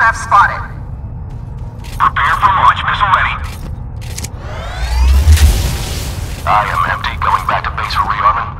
aircraft spotted. Prepare for launch. Missile ready. I am empty. Going back to base for rearming.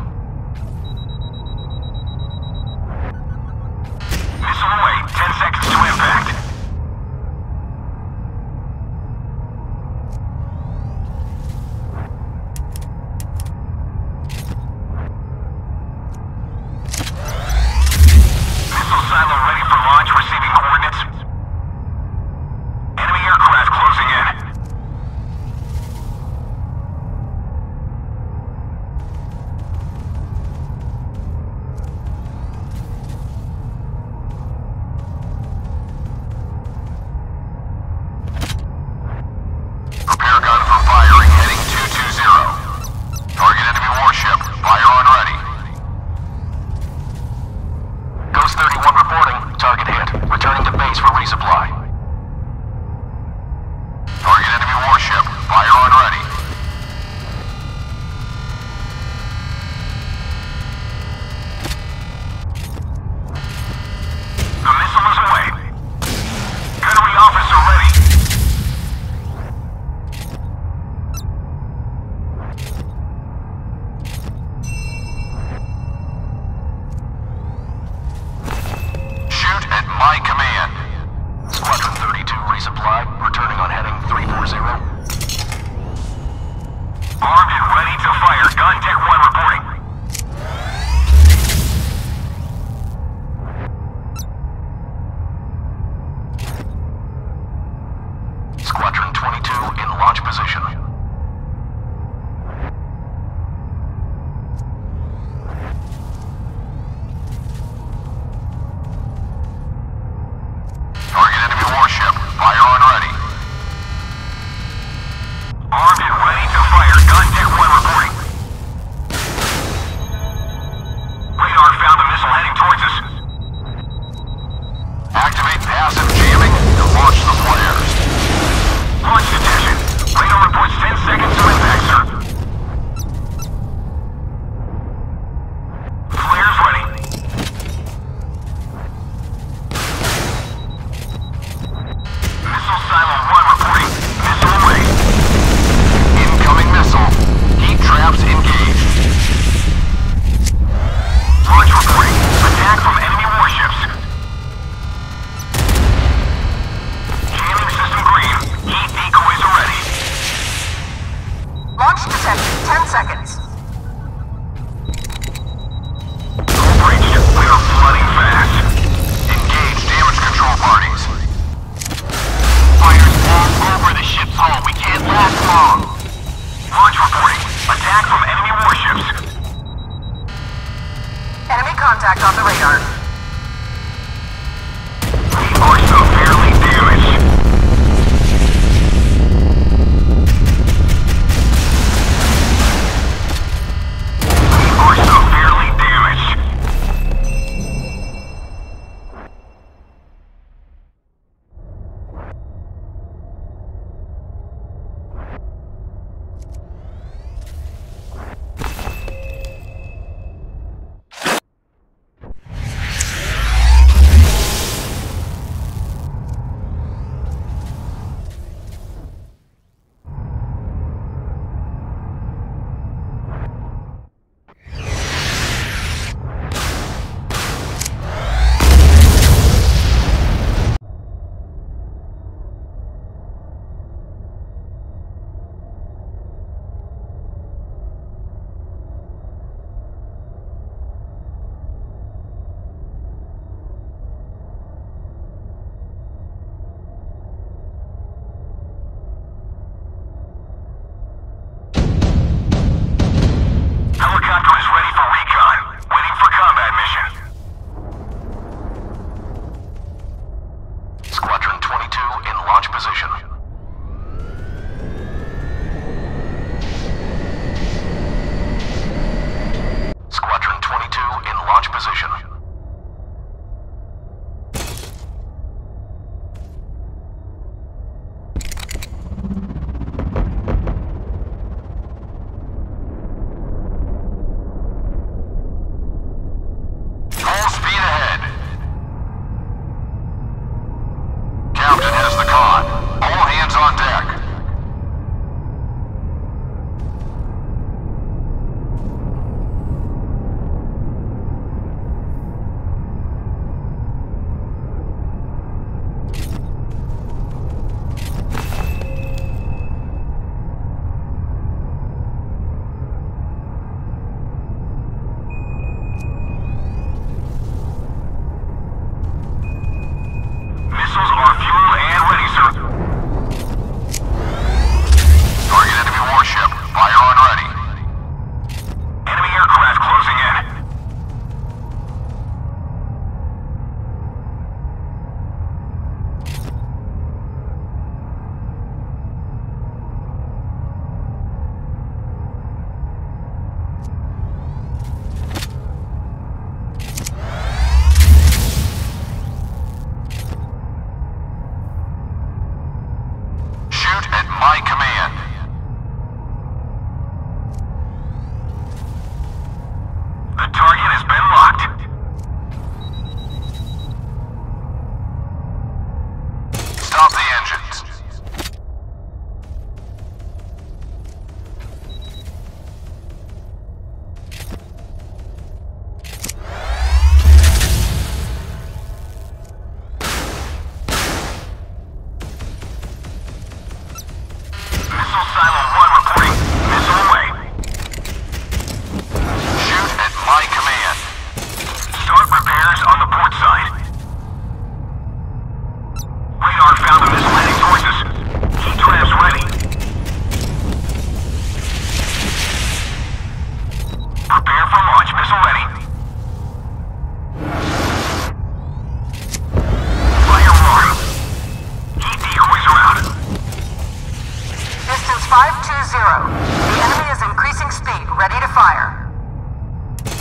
520. The enemy is increasing speed. Ready to fire.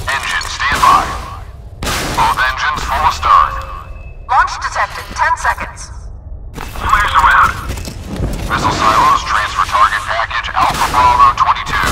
Engine standby. Both engines full start. Launch detected. 10 seconds. Clears around. Missile silos transfer target package Alpha Bravo 22.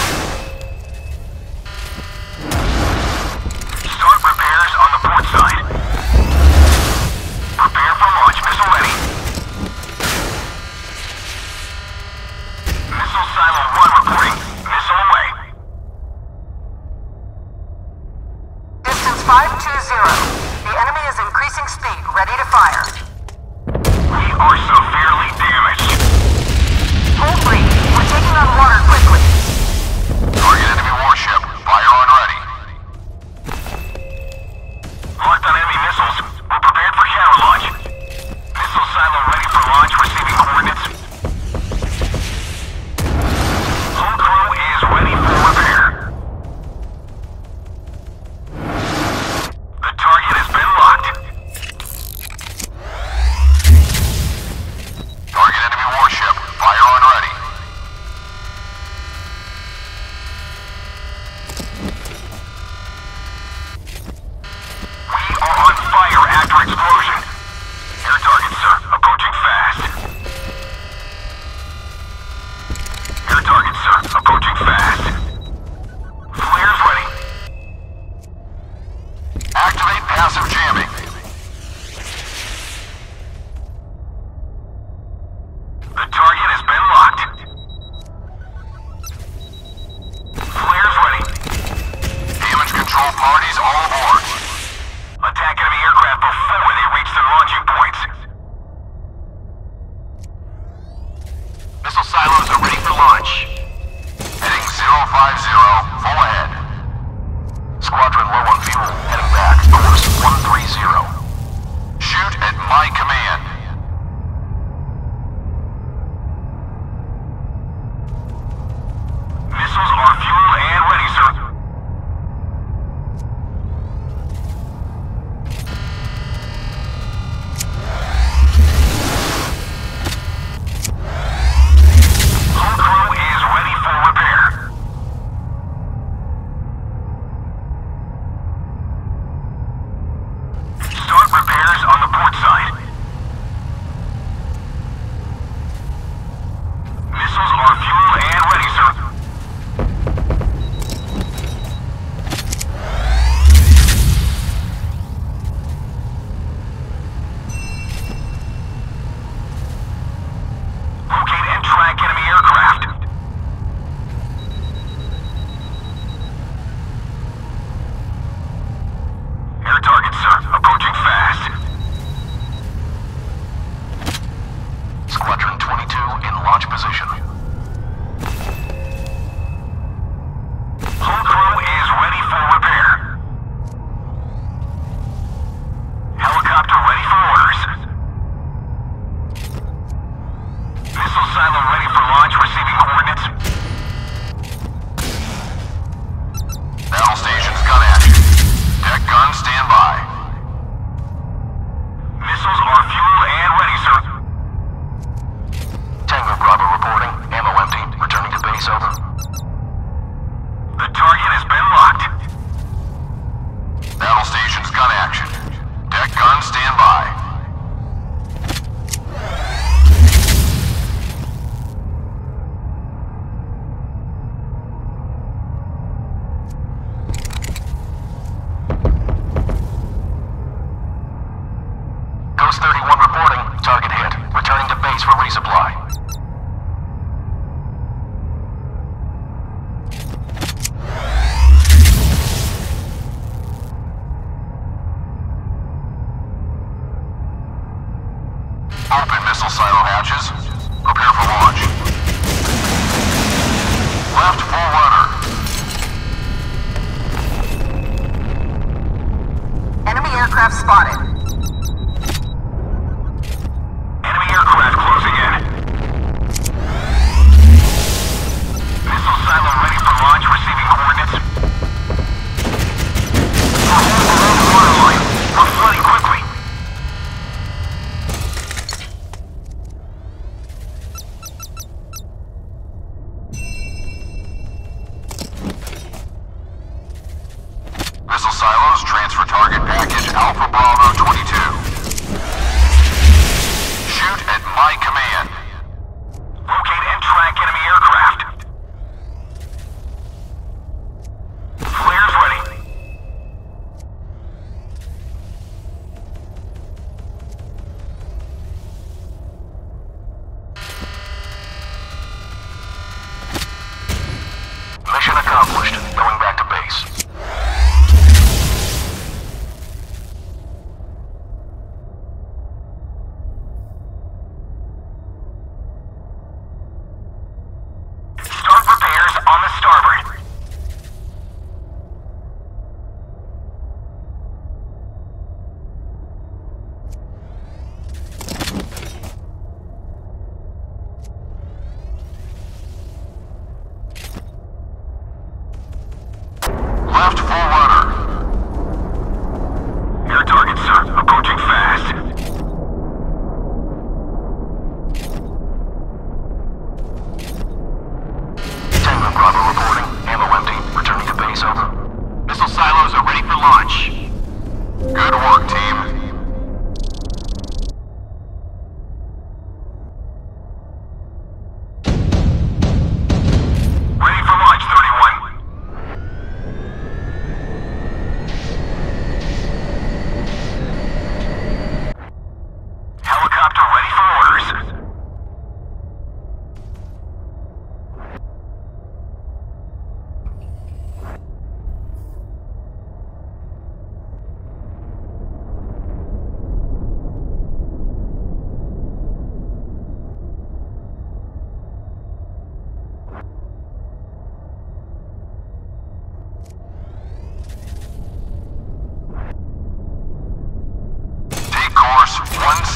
Control parties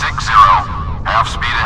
60, half speed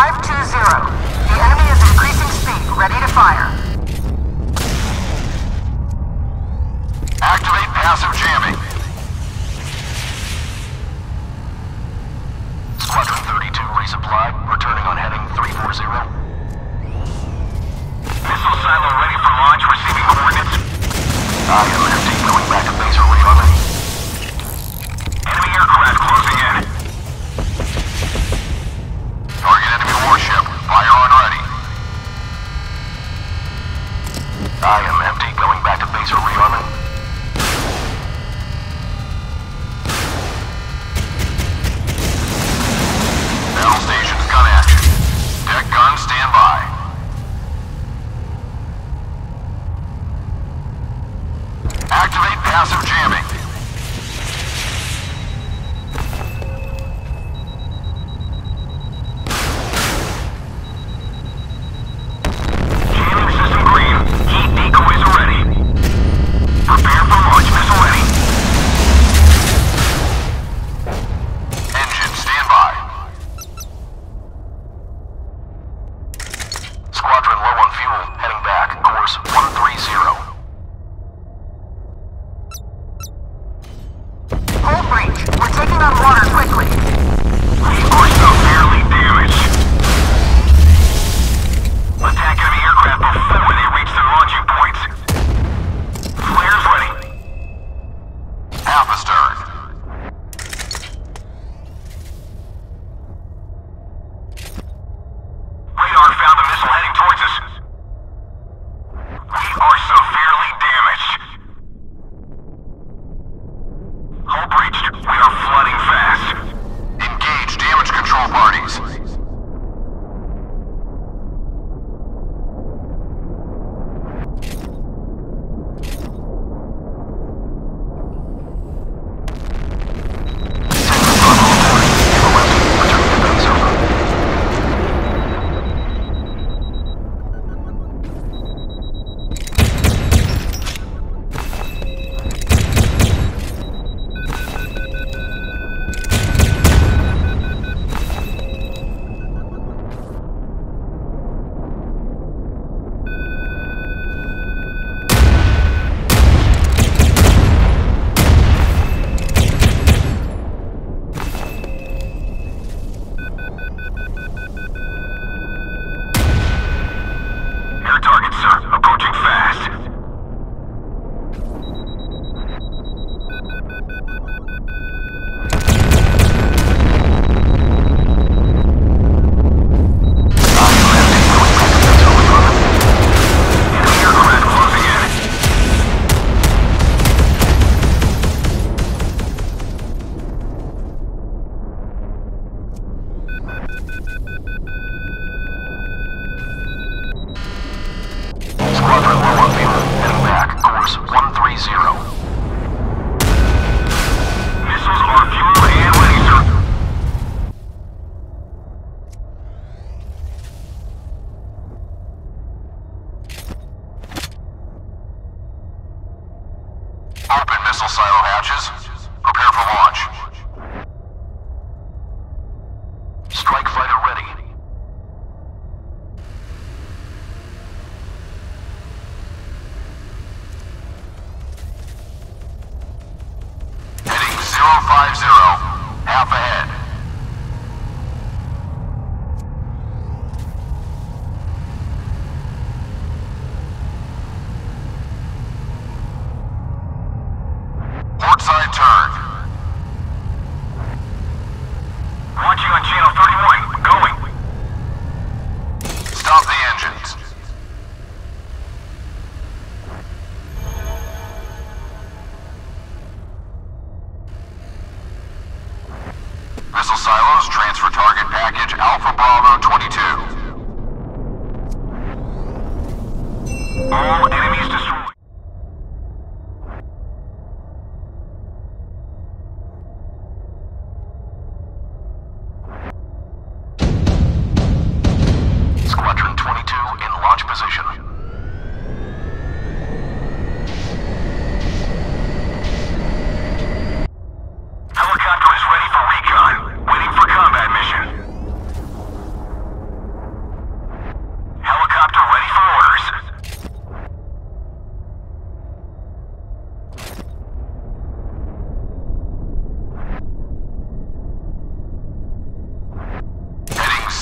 520. The enemy is increasing speed. Ready to fire. Activate passive jamming. Squadron 32 resupply. Returning on heading 340. Missile silo ready for launch. Receiving coordinates. I am empty. Going back to base for. Enemy aircraft closing in. I am empty. Going back to base for rearming?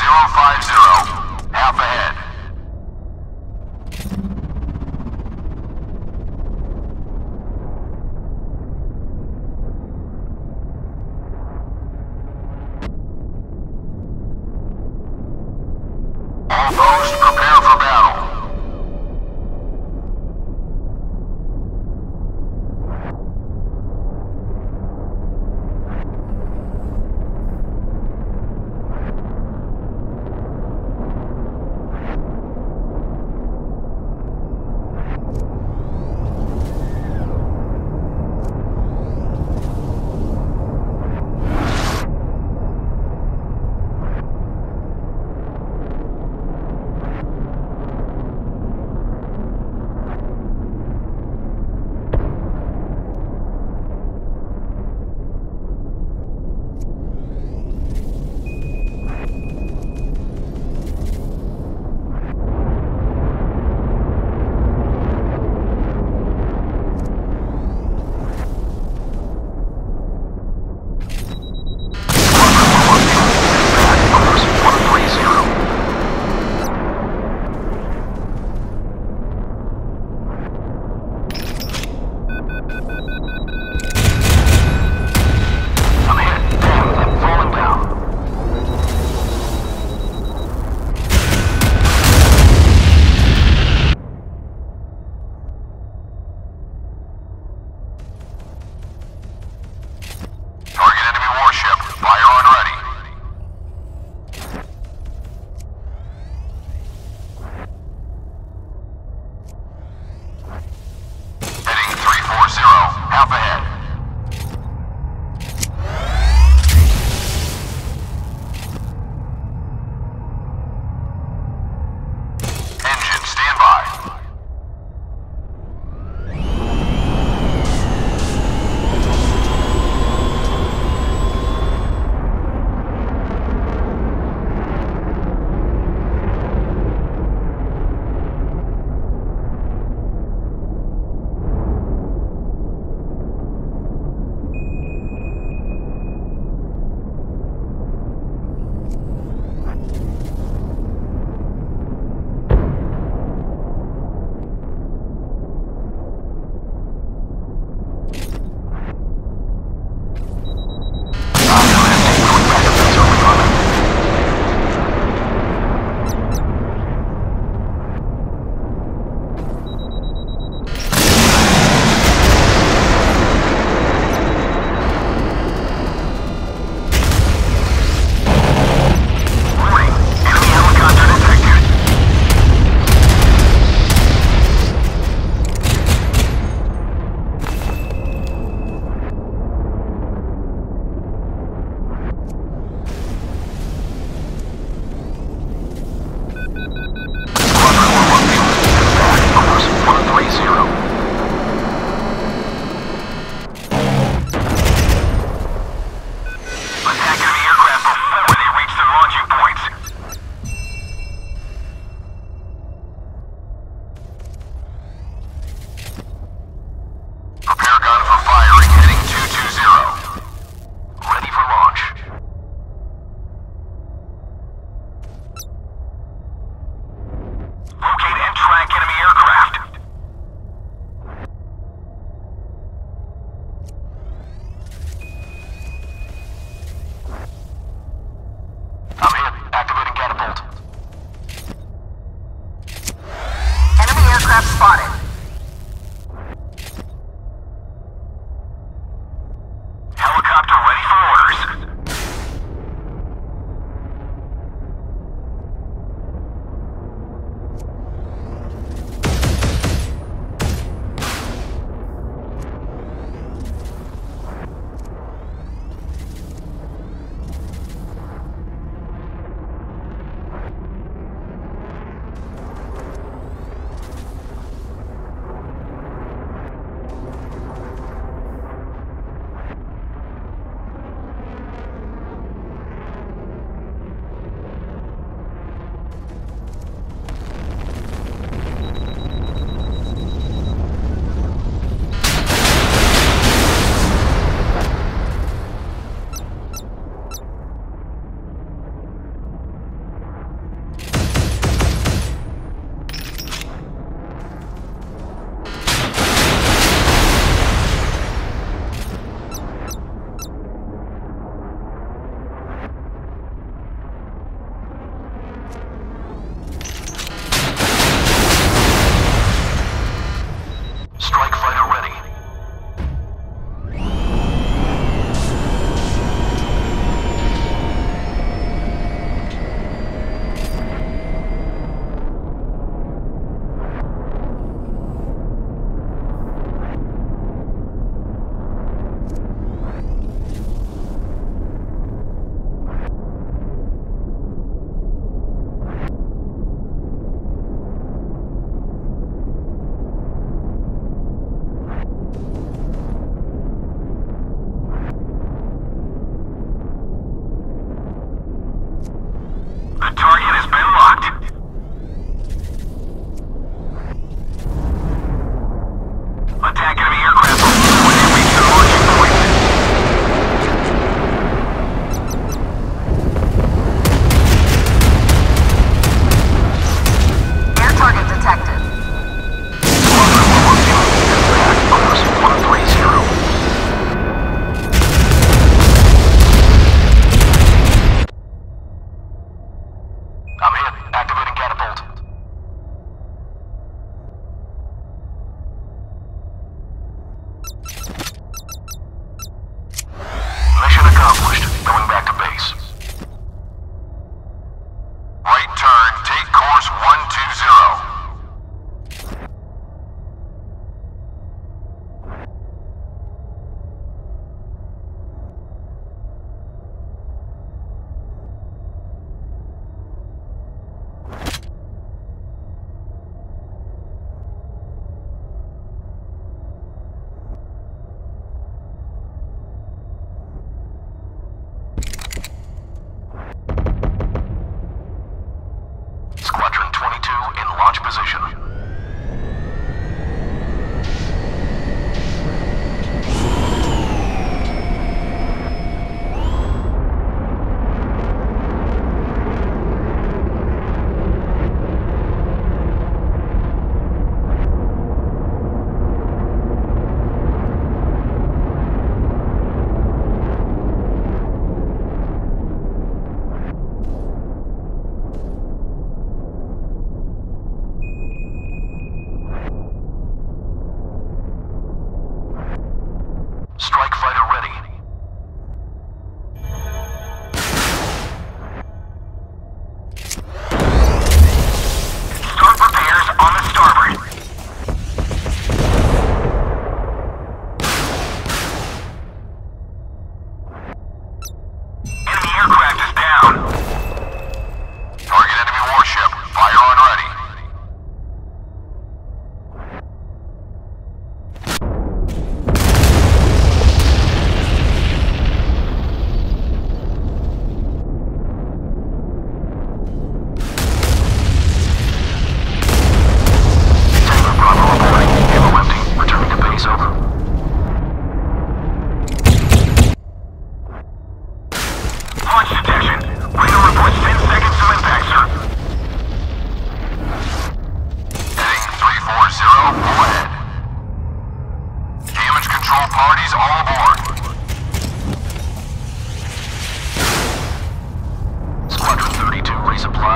050,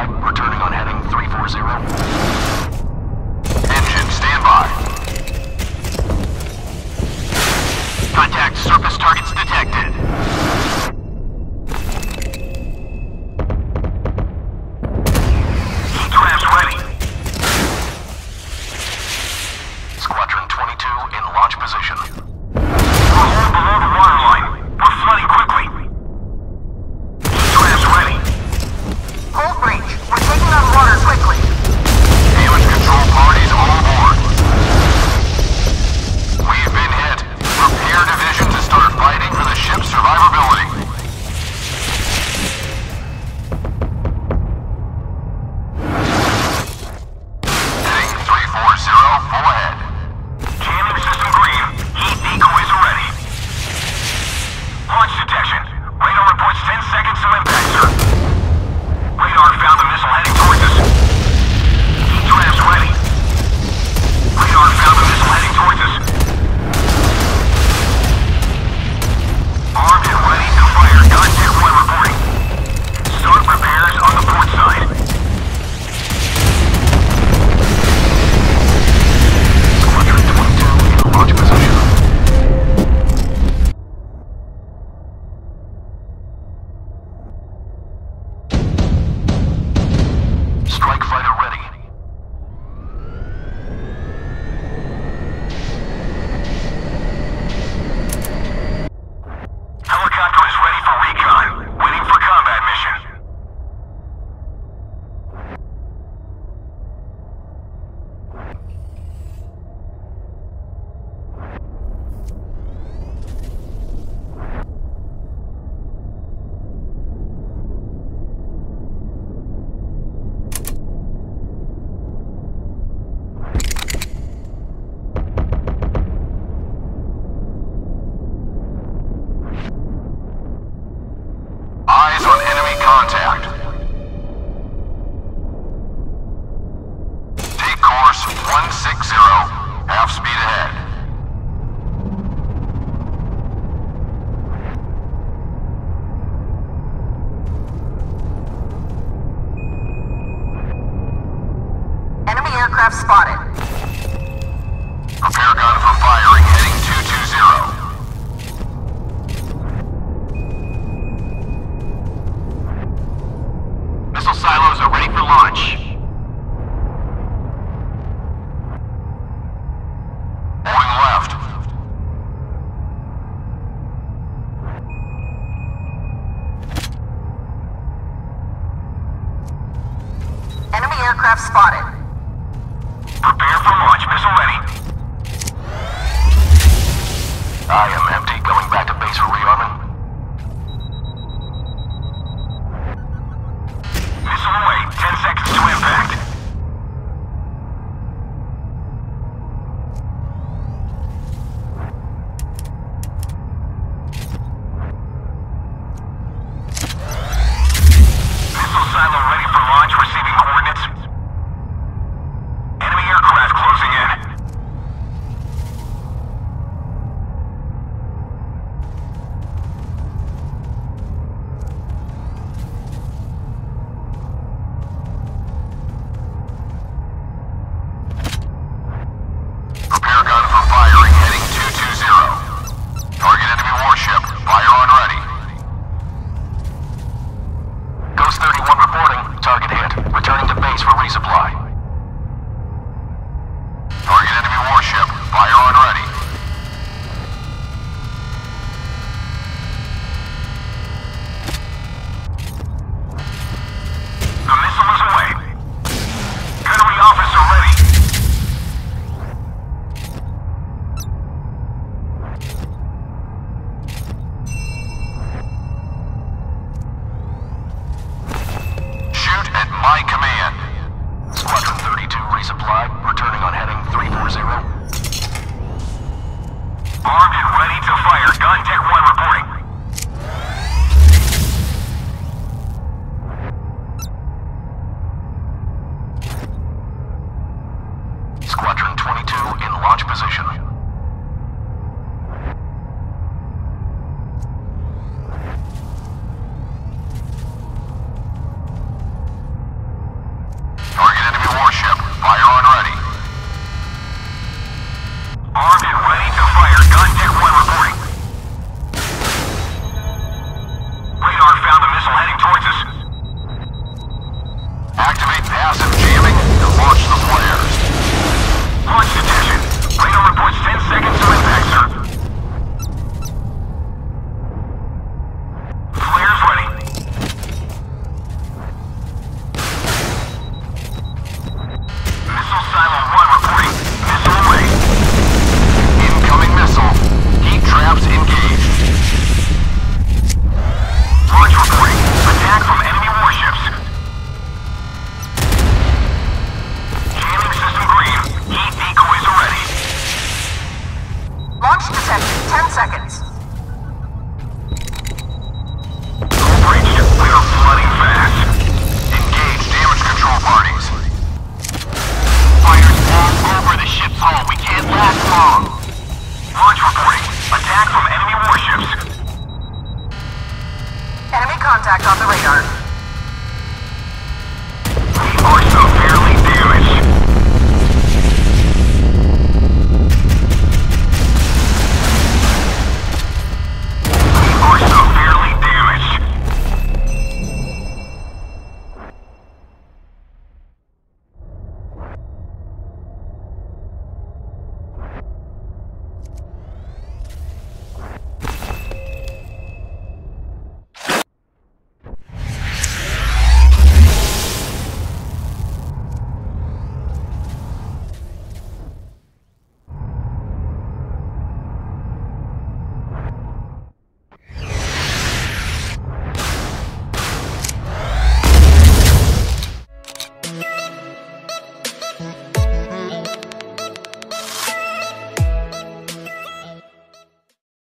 resupply. Returning on heading 340.